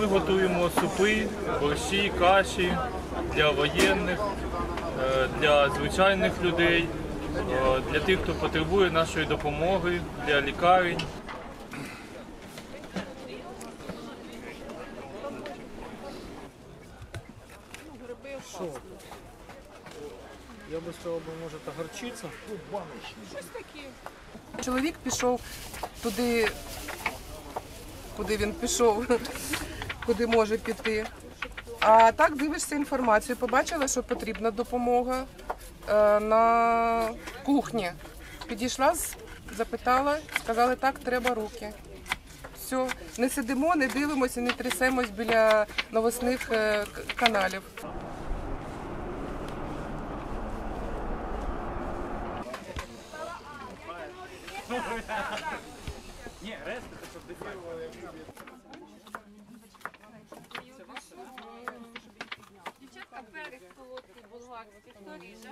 Ми готуємо супи, борщі, каші для воєнних, е, для звичайних людей, е, для тих, хто потребує нашої допомоги, для лікарень. Я би сказав, може, та горчиця. Чоловік пішов туди, куди він пішов, куди може піти. А так дивишся інформацію, побачила, що потрібна допомога е, на кухні. Підійшла, запитала, сказали, так, треба руки. Все, не сидимо, не дивимося, не трясемось біля новосних е, к- каналів. Дівчатка перець солодкий болгарський, хто ріже?